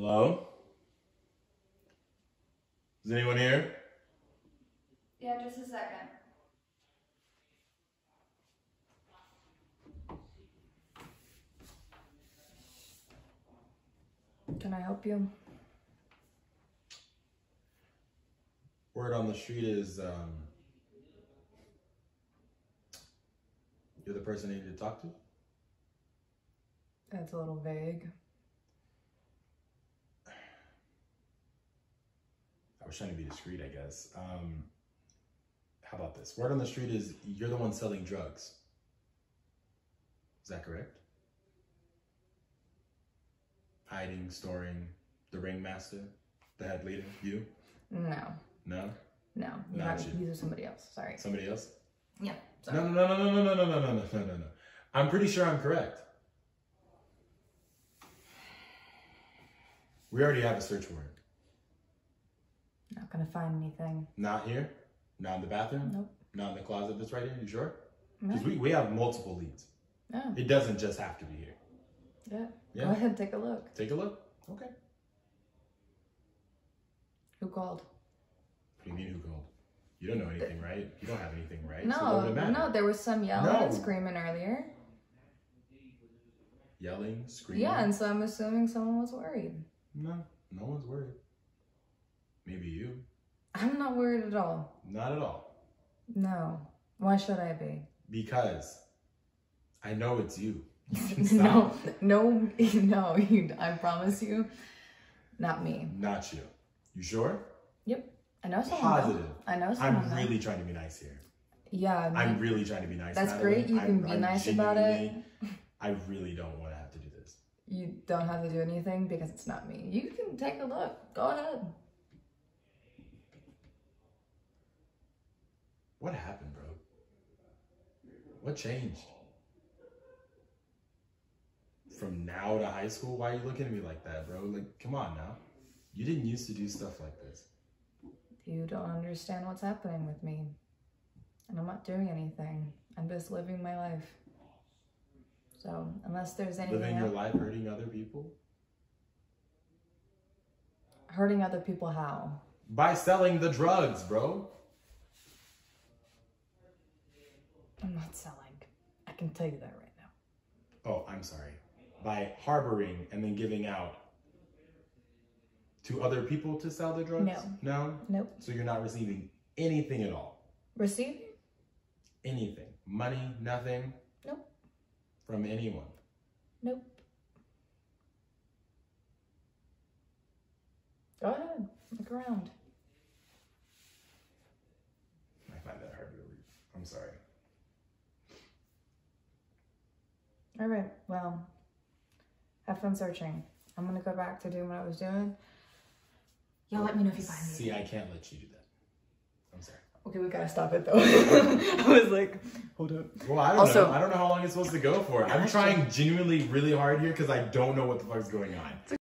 Hello? Is anyone here? Yeah, just a second. Can I help you? Word on the street is um, you're the person I need to talk to? That's a little vague. Was trying to be discreet, I guess. Um, how about this? Word on the street is you're the one selling drugs. Is that correct? Hiding, storing, the ringmaster, the head leader, you? No, No? no. You Not have you. these are somebody else. Sorry. Somebody else? Yeah. Sorry. No, no, no, no, no, no, no, no, no, no, no, no, no. I'm pretty sure I'm correct. We already have a search warrant. Gonna find anything. Not here? Not in the bathroom? Nope. Not in the closet that's right here? You sure? No. Because we, we have multiple leads. Yeah. It doesn't just have to be here. Yeah. Yeah. Go ahead, take a look. Take a look. Okay. Who called? What do you mean who called? You don't know anything, right? You don't have anything, right? No, matter? no. There was some yelling and screaming earlier. Yelling, screaming. Yeah, and so I'm assuming someone was worried. No, no one's worried. Maybe you. I'm not worried at all. Not at all. No. Why should I be? Because I know it's you. no, no, no. You, I promise you, not me. Not you. You sure? Yep. I know someone. Positive. Though. I know someone. I'm though. really trying to be nice here. Yeah. I mean, I'm really trying to be nice. That's great. You can be I'm nice about it. I really don't want to have to do this. you don't have to do anything because it's not me. You can take a look. Go ahead. What happened, bro? What changed? From now to high school? Why are you looking at me like that, bro? Like, come on now. You didn't used to do stuff like this. You don't understand what's happening with me. And I'm not doing anything. I'm just living my life. So, unless there's anything Living your life hurting other people? hurting other people, how? By selling the drugs, bro. I'm not selling. I can tell you that right now. Oh, I'm sorry. By harboring and then giving out to other people to sell the drugs? No. No? Nope. So you're not receiving anything at all? Receiving? Anything? Money? Nothing? Nope. From anyone? Nope. Go ahead. Look around. I find that hard to believe. I'm sorry. All right. Well, have fun searching. I'm gonna go back to doing what I was doing. Y'all let me know if you find me. See, I can't let you do that. I'm sorry. Okay, we gotta stop it though. I was like, hold up. Well, I don't Also- know. I don't know how long it's supposed to go for. I'm trying genuinely really hard here because I don't know what the fuck's going on.